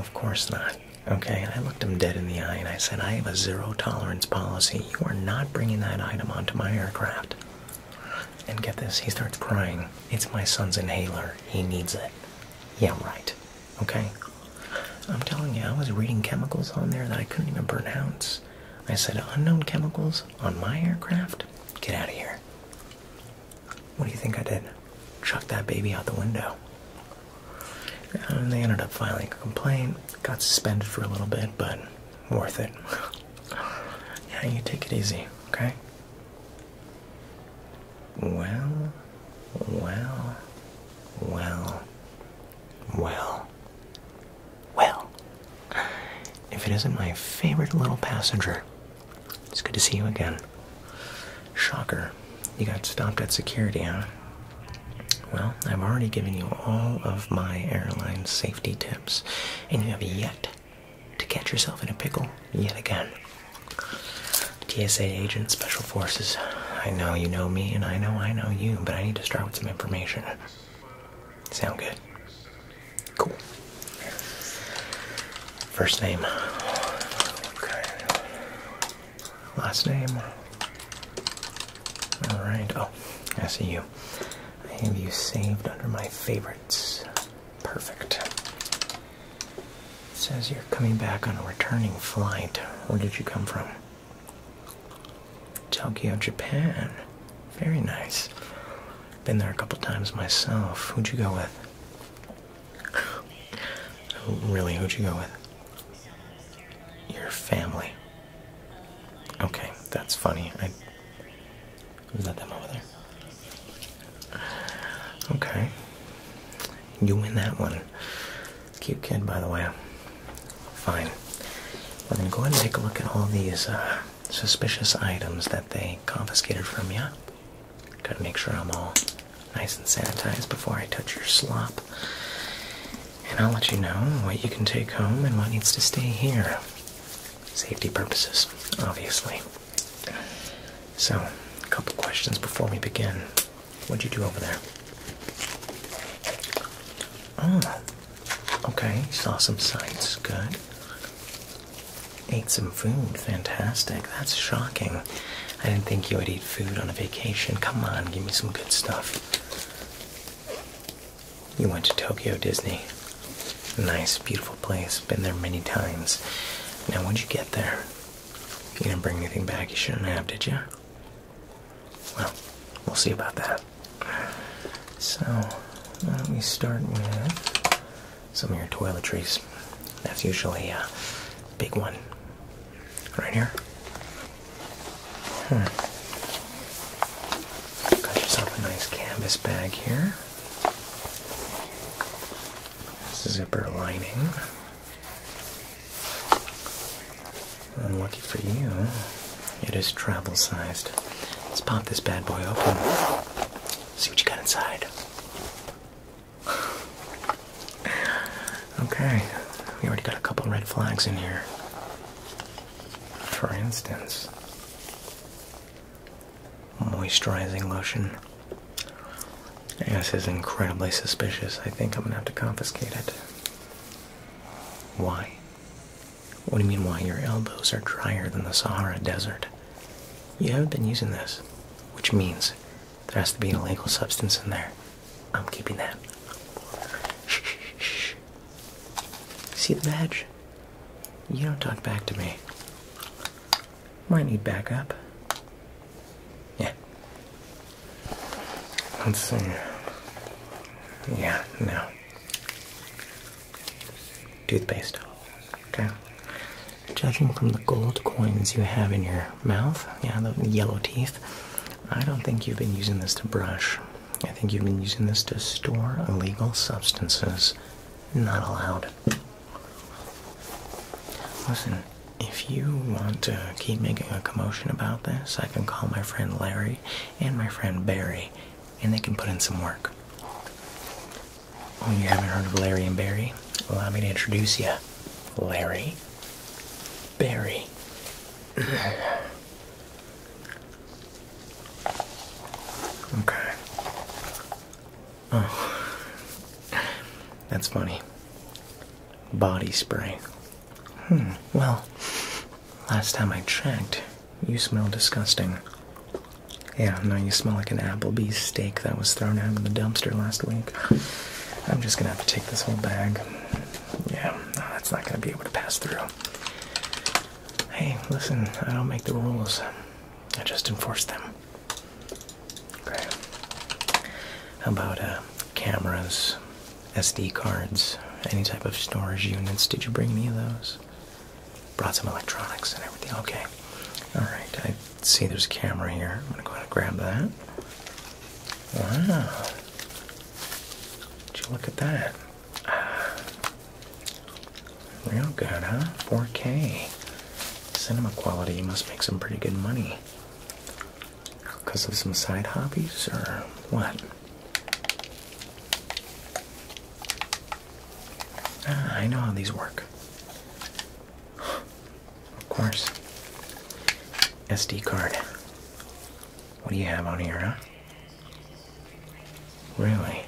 Of course not. Okay, and I looked him dead in the eye and I said, I have a zero tolerance policy. You are not bringing that item onto my aircraft. And get this, he starts crying. It's my son's inhaler. He needs it. Yeah, I'm right. Okay? I'm telling you, I was reading chemicals on there that I couldn't even pronounce. I said, unknown chemicals on my aircraft? Get out of here. What do you think I did? Chuck that baby out the window. And they ended up filing a complaint, got suspended for a little bit, but worth it. yeah, you take it easy, okay? Well, well, well, well, well. If it isn't my favorite little passenger, it's good to see you again. Shocker, you got stopped at security, huh? Well, I've already given you all of my airline safety tips, and you have yet to catch yourself in a pickle yet again. TSA agent, Special Forces. I know you know me, and I know I know you, but I need to start with some information. Sound good? Cool. First name. Okay. Last name. Alright. Oh, I see you. Have you saved under my favorites. Perfect. It says you're coming back on a returning flight. Where did you come from? Tokyo, Japan. Very nice. Been there a couple times myself. Who'd you go with? Really, who'd you go with? Your family. Okay, that's funny. I is that them over there? Okay. You win that one. Cute kid, by the way. Fine. We're gonna go ahead and take a look at all these uh, suspicious items that they confiscated from you. Gotta make sure I'm all nice and sanitized before I touch your slop. And I'll let you know what you can take home and what needs to stay here. Safety purposes, obviously. So, a couple questions before we begin. What'd you do over there? Oh, okay. Saw some sights. Good. Ate some food. Fantastic. That's shocking. I didn't think you would eat food on a vacation. Come on, give me some good stuff. You went to Tokyo Disney. Nice, beautiful place. Been there many times. Now, when'd you get there? You didn't bring anything back you shouldn't have, did you? Well, we'll see about that. So, don't we start with some of your toiletries? That's usually a big one. Right here. Hmm. Got yourself a nice canvas bag here. Zipper lining. Unlucky for you, it is travel sized. Let's pop this bad boy open. See what you got inside. Okay, we already got a couple red flags in here. For instance, moisturizing lotion. This is incredibly suspicious. I think I'm gonna have to confiscate it. Why? What do you mean, why? Your elbows are drier than the Sahara Desert. You haven't been using this, which means there has to be an illegal substance in there. I'm keeping that. See the badge? You don't talk back to me. Might need backup. Yeah. Let's see. Yeah, no. Toothpaste. Okay. Judging from the gold coins you have in your mouth, yeah, the yellow teeth, I don't think you've been using this to brush. I think you've been using this to store illegal substances. Not allowed. Listen, if you want to keep making a commotion about this, I can call my friend Larry and my friend Barry, and they can put in some work. Oh, you haven't heard of Larry and Barry? Allow me to introduce you. Larry. Barry. okay. Oh. That's funny. body spray. Hmm, well, last time I checked, you smell disgusting. Yeah, no, you smell like an Applebee's steak that was thrown out of the dumpster last week. I'm just gonna have to take this whole bag. Yeah, no, that's not gonna be able to pass through. Hey, listen, I don't make the rules. I just enforce them. Okay. How about uh, cameras, SD cards, any type of storage units? Did you bring any of those? Brought some electronics and everything. Okay. Alright, I see there's a camera here. I'm gonna go ahead and grab that. Wow. Did you look at that? Real good, huh? 4K. Cinema quality, you must make some pretty good money. Because of some side hobbies, or what? Ah, I know how these work. Of course. SD card. What do you have on here, huh? Really?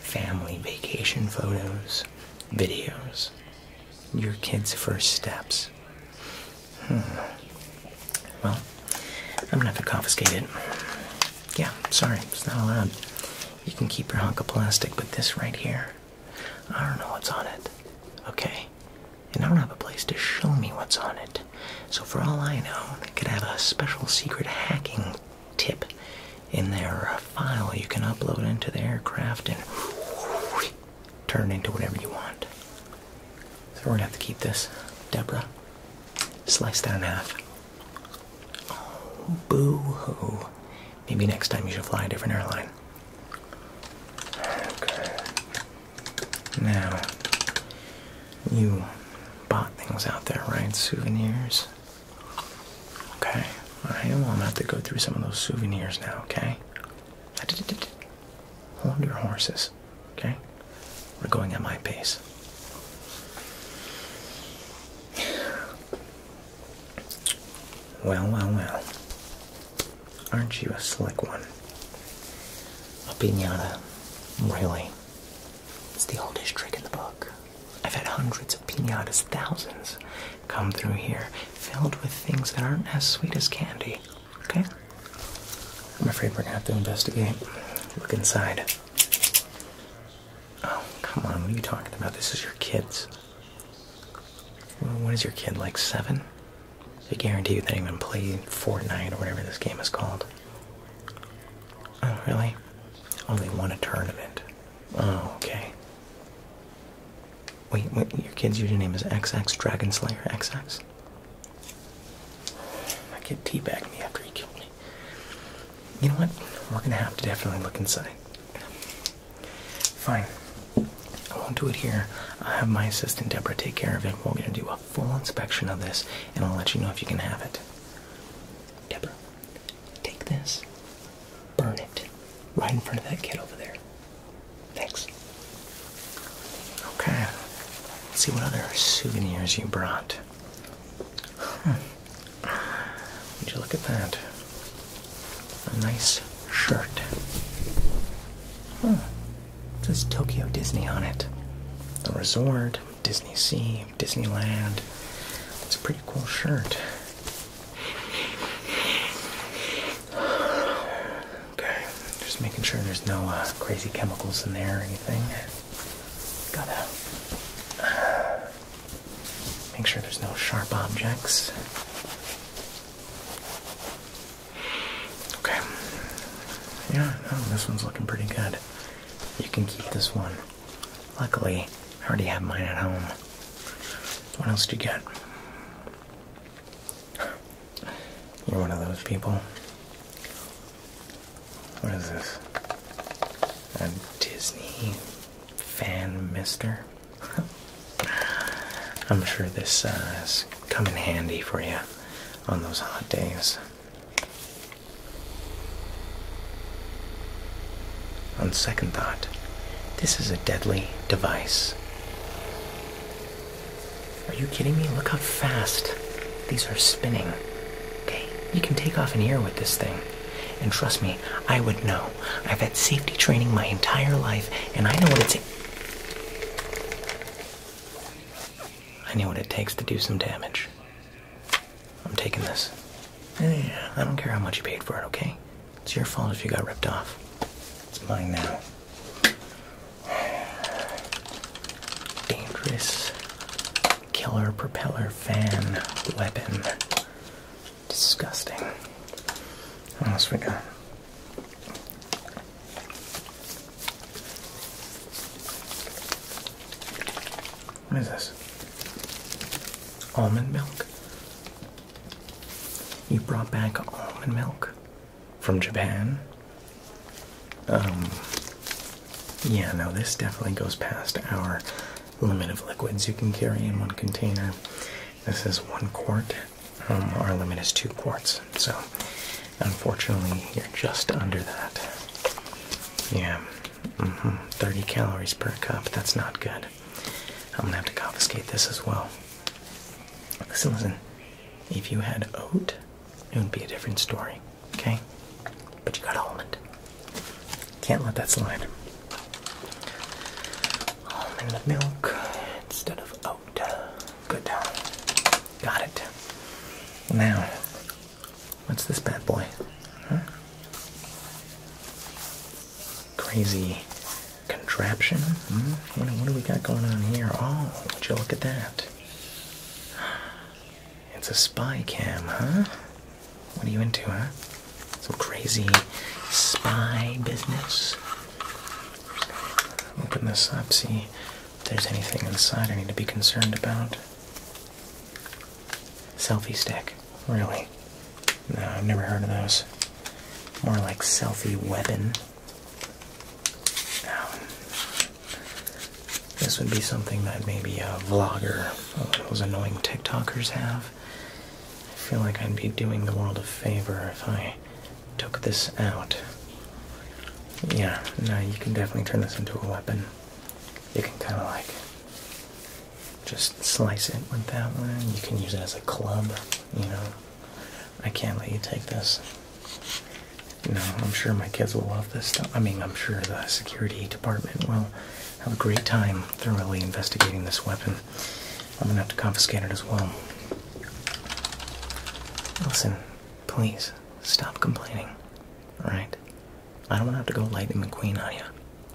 Family vacation photos, videos, your kids' first steps. Hmm. Well, I'm gonna have to confiscate it. Yeah, sorry, it's not allowed. You can keep your hunk of plastic, but this right here, I don't know what's on it. Okay? And I don't have a place to show me what's on it. So for all I know, they could have a special secret hacking tip in their uh, file you can upload into the aircraft and turn into whatever you want. So we're gonna have to keep this. Deborah, slice that in half. Oh, boo hoo. Maybe next time you should fly a different airline. Okay. Now, you bought things out there, right? Souvenirs? Okay. Alright, well, I'm gonna have to go through some of those souvenirs now, okay? Hold your horses, okay? We're going at my pace. Well, well, well. Aren't you a slick one? A pinata. Really? It's the oldest trick in the book. I've had hundreds of pinatas, thousands, come through here, filled with things that aren't as sweet as candy. Okay? I'm afraid we're gonna have to investigate. Look inside. Oh, come on, what are you talking about? This is your kids. What is your kid, like seven? I guarantee you they even play Fortnite or whatever this game is called. Oh, really? They won a tournament. Oh, okay. Wait, wait, your kid's username is XX Dragon Slayer XX? Kid teabagged me after he killed me. You know what? We're gonna have to definitely look inside. Fine. I won't do it here. I'll have my assistant Deborah take care of it. We're gonna do a full inspection of this, and I'll let you know if you can have it. Deborah, take this, burn it, right in front of that kid over there. Thanks. Okay. Let's see what other souvenirs you brought. Hmm. Look at that? A nice shirt. Hmm. It says Tokyo Disney on it. The resort, Disney Sea, Disneyland. It's a pretty cool shirt. Okay, just making sure there's no uh, crazy chemicals in there or anything. Gotta uh, make sure there's no sharp objects. Yeah, this one's looking pretty good. You can keep this one. Luckily, I already have mine at home. What else do you get? You're one of those people. What is this? A Disney fan mister? I'm sure this uh, has come in handy for you on those hot days. On second thought, this is a deadly device. Are you kidding me? Look how fast these are spinning. Okay, you can take off an ear with this thing. And trust me, I would know. I've had safety training my entire life, and I know what it's. I know what it takes to do some damage. I'm taking this. Yeah, I don't care how much you paid for it, okay? It's your fault if you got ripped off. It's mine now. Dangerous killer propeller fan weapon. Disgusting. What else we got? What is this? Almond milk? You brought back almond milk from Japan? Um, yeah, no, this definitely goes past our limit of liquids you can carry in one container. This is one quart. Um, our limit is two quarts, so unfortunately, you're just under that. Yeah, mm-hmm. 30 calories per cup. That's not good. I'm gonna have to confiscate this as well. Listen, listen. If you had oat, it would be a different story, okay? But you got almond. Can't let that slide. Almond milk instead of oat. Good. Got it. Now, what's this bad boy? Huh? Crazy contraption? Hmm? What, what do we got going on here? Oh, would you look at that? It's a spy cam, huh? What are you into, huh? Some crazy spy business. Open this up, see if there's anything inside I need to be concerned about. Selfie stick. Really? No, I've never heard of those. More like selfie weapon. Now, this would be something that maybe a vlogger, those annoying TikTokers have. I feel like I'd be doing the world a favor if I took this out. Yeah, no, you can definitely turn this into a weapon. You can kind of like just slice it with that one. You can use it as a club, you know. I can't let you take this. No, I'm sure my kids will love this stuff. I mean, I'm sure the security department will have a great time thoroughly investigating this weapon. I'm gonna have to confiscate it as well. Listen, please, stop complaining. Alright? I don't want to have to go Lightning McQueen on you.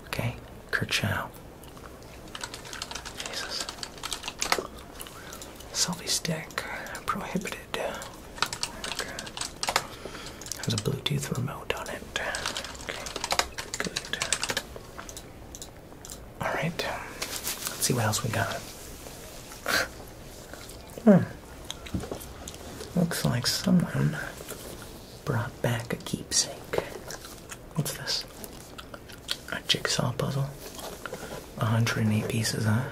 Okay? Kerchow. Jesus. Selfie stick. Prohibited. Okay. A Bluetooth remote on it. Okay. Good. Alright. Let's see what else we got. Hmm. Looks like someone brought back a keepsake. What's this? A jigsaw puzzle? 108 pieces, huh?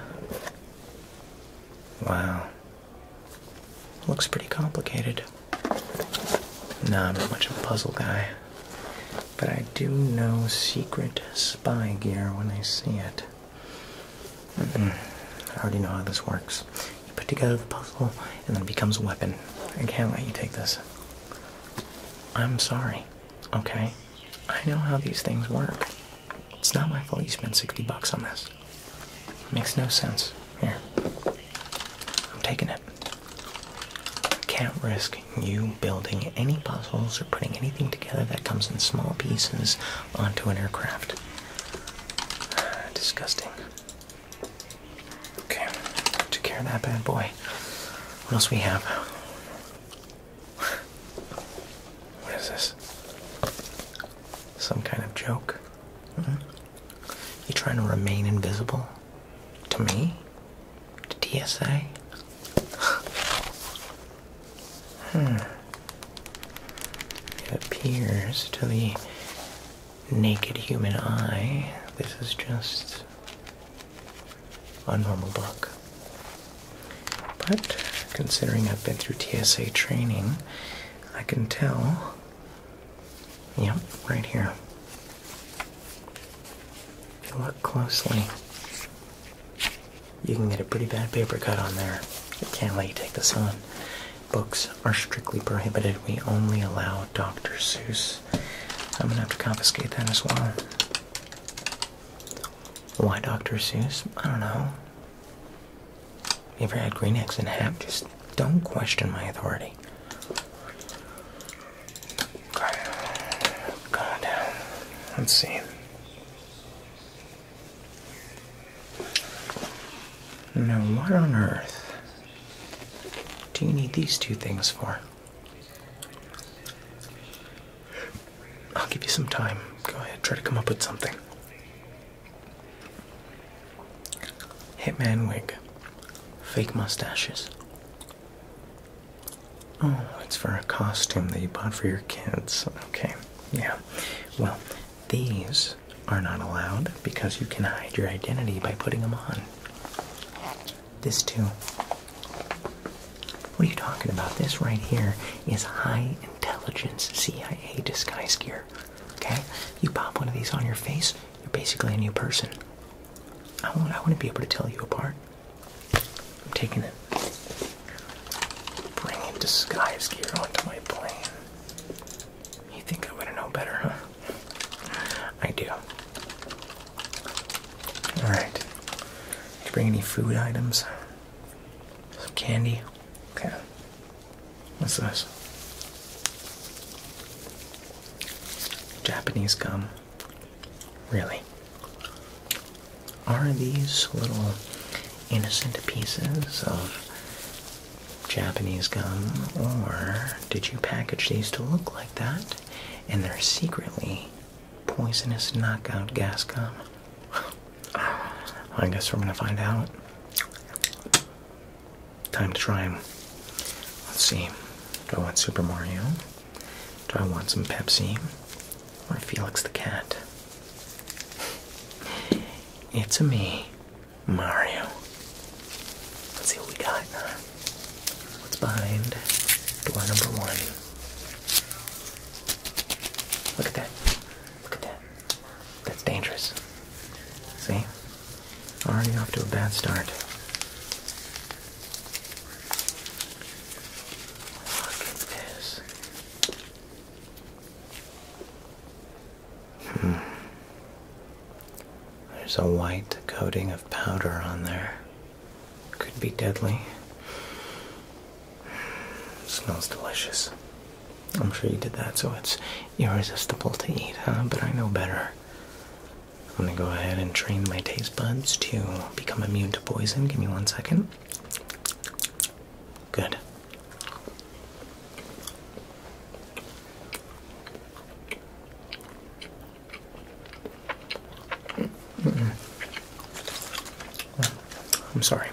Wow. Looks pretty complicated. Nah, I'm not much of a puzzle guy. But I do know secret spy gear when I see it. Mm-mm. I already know how this works. You put together the puzzle, and then it becomes a weapon. I can't let you take this. I'm sorry, okay? I know how these things work. It's not my fault you spent 60 bucks on this. Makes no sense. Here. I'm taking it. Can't risk you building any puzzles or putting anything together that comes in small pieces onto an aircraft. Disgusting. Okay, took care of that bad boy. What else we have? What is this? Some kind of joke? Hmm? You trying to remain invisible? To me? To TSA? hmm. It appears to the naked human eye, this is just a normal book. But considering I've been through TSA training, I can tell. Yep, right here. If you look closely, you can get a pretty bad paper cut on there. I can't let you take this on. Books are strictly prohibited. We only allow Dr. Seuss. I'm gonna have to confiscate that as well. Why Dr. Seuss? I don't know. You ever had green eggs and ham? Just don't question my authority. Let's see. Now, what on earth do you need these two things for? I'll give you some time. Go ahead, try to come up with something. Hitman wig. Fake mustaches. Oh, it's for a costume that you bought for your kids. Okay, yeah. Well, these are not allowed because you can hide your identity by putting them on. This too. What are you talking about? This right here is high intelligence CIA disguise gear. Okay? You pop one of these on your face, you're basically a new person. I wouldn't, I wouldn't be able to tell you apart. I'm taking it. Bringing disguise gear onto my plane. You think I would have known better, huh? I do. Alright. Did you bring any food items? Some candy? Okay. What's this? Japanese gum. Really? Are these little innocent pieces of Japanese gum, or did you package these to look like that and they're secretly poisonous knockout gas gum? I guess we're gonna find out. Time to try them. Let's see. Do I want Super Mario? Do I want some Pepsi? Or Felix the Cat? It's a me, Mario. Let's see what we got. What's behind door number one? Look at that. Look at that. That's dangerous. See? Already off to a bad start. Look at this. Hmm. There's a white coating of powder on there. Could be deadly. Smells delicious. I'm sure you did that, so it's irresistible to eat, huh? But I know better. I'm gonna go ahead and train my taste buds to become immune to poison. Give me one second. Good. I'm sorry.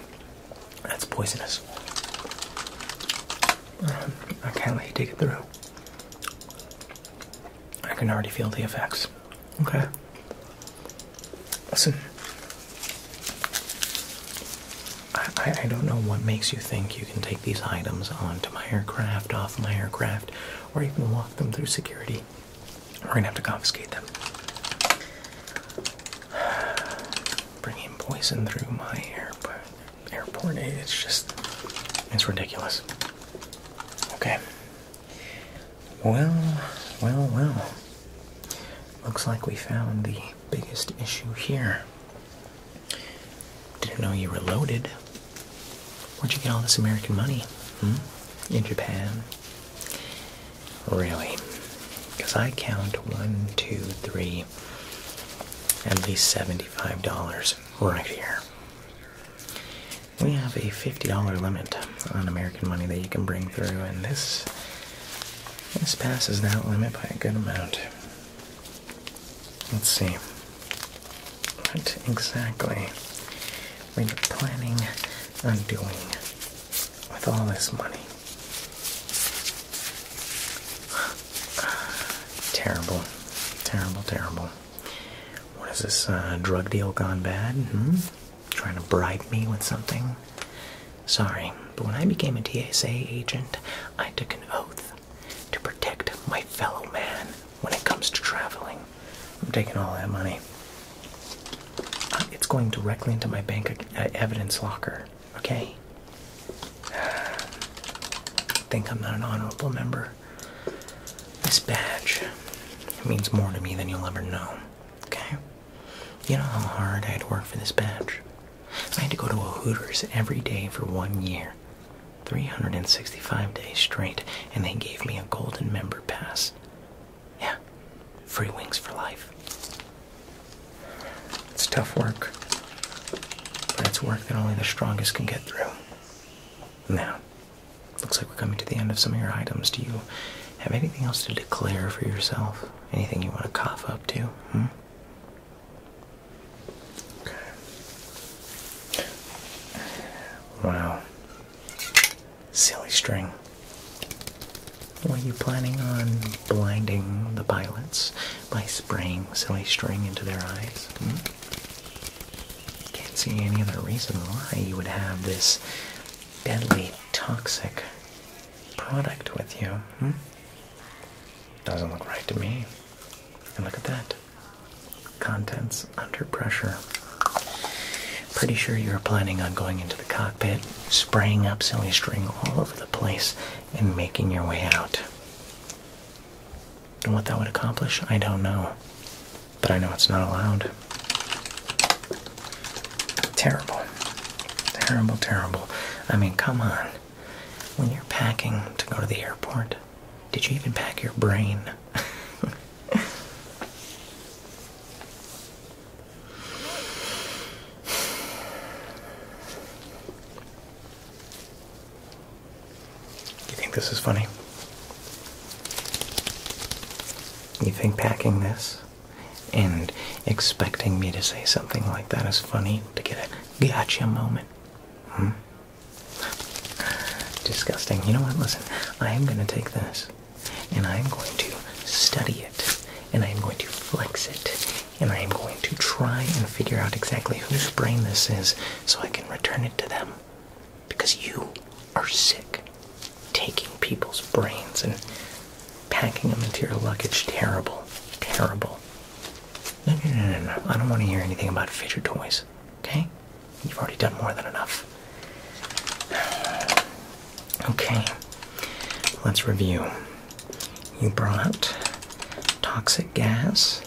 That's poisonous. I can't let you take it through. I can already feel the effects. Okay. Listen. I, I, don't know what makes you think you can take these items onto my aircraft, off my aircraft, or even walk them through security. We're gonna have to confiscate them. Bringing poison through my airport, airport aid, it's just, it's ridiculous. Okay. Well, well, well. Looks like we found the biggest issue here. Didn't know you were loaded. Where'd you get all this American money? Hmm? In Japan? Really? Because I count one, two, three, at least $75 right here. We have a $50 limit on American money that you can bring through, and this this passes that limit by a good amount. Let's see. What exactly were you planning on doing with all this money? Terrible. Terrible, terrible. What is this, uh, drug deal gone bad? Hmm? Trying to bribe me with something? Sorry, but when I became a TSA agent, I took an oath to protect my fellow man when it comes to traveling. I'm taking all that money. Uh, It's going directly into my bank uh, evidence locker, okay? I think I'm not an honorable member. This badge means more to me than you'll ever know, okay? You know how hard I had to work for this badge? I had to go to a Hooters every day for one year. 365 days straight, and they gave me a golden member pass. Yeah, free wings for life. It's tough work, it's work that only the strongest can get through. Now, looks like we're coming to the end of some of your items. Do you have anything else to declare for yourself? Anything you want to cough up to? Hmm? Okay. Wow. Silly string. Were you planning on blinding the pilots by spraying silly string into their eyes? Hmm? See any other reason why you would have this deadly, toxic product with you. Hmm? Doesn't look right to me. And look at that. Contents under pressure. Pretty sure you were planning on going into the cockpit, spraying up silly string all over the place, and making your way out. And what that would accomplish, I don't know. But I know it's not allowed. Terrible. Terrible, terrible. I mean, come on. When you're packing to go to the airport, did you even pack your brain? You think this is funny? You think packing this and expecting me to say something like that is funny to get a gotcha moment? Hmm? Disgusting. You know what? Listen, I am going to take this and I am going to study it and I am going to flex it and I am going to try and figure out exactly whose brain this is so I can return it to them. Because you are sick taking people's brains and packing them into your luggage. Terrible. Terrible. No, no, no, no, no. I don't want to hear anything about fidget toys. Okay? You've already done more than enough. Okay. Let's review. You brought toxic gas,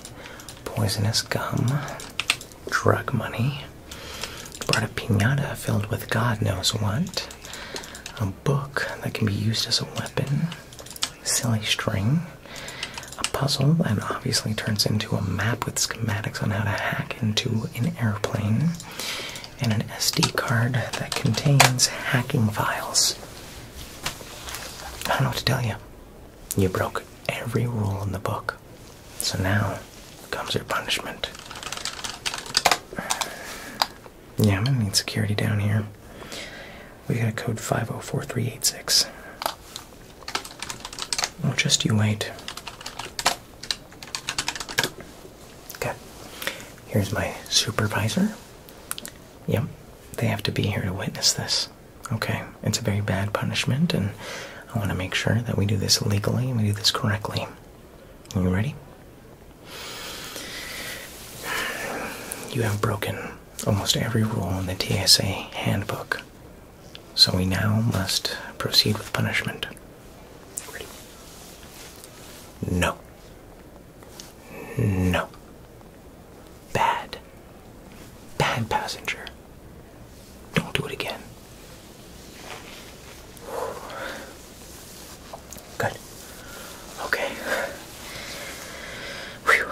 poisonous gum, drug money. You brought a pinata filled with God knows what. A book that can be used as a weapon. Silly string. Puzzle that obviously turns into a map with schematics on how to hack into an airplane. And an SD card that contains hacking files. I don't know what to tell you. You broke every rule in the book. So now comes your punishment. Yeah, I'm gonna need security down here. We got a code 504386. Well, just you wait. Here's my supervisor. Yep, they have to be here to witness this. Okay, it's a very bad punishment, and I want to make sure that we do this legally and we do this correctly. Are you ready? You have broken almost every rule in the TSA handbook, so we now must proceed with punishment. Ready? No. No. Bad. Bad passenger. Don't do it again. Good. Okay. Whew.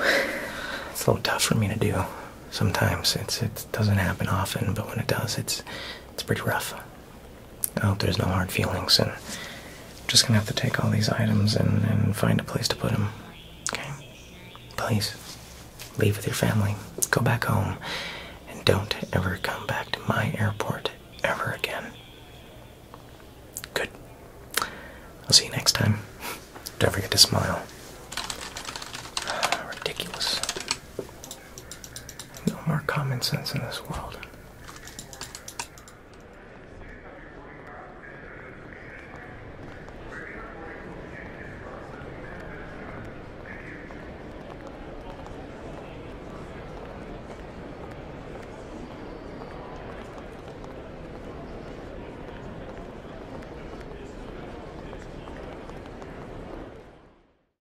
It's a little tough for me to do. Sometimes it's it doesn't happen often, but when it does, it's it's pretty rough. I hope there's no hard feelings, and I'm just gonna have to take all these items and, and find a place to put them. Okay? Please, leave with your family. Go back home, don't ever come back to my airport ever again. Good. I'll see you next time. Don't forget to smile. Ridiculous. No more common sense in this world.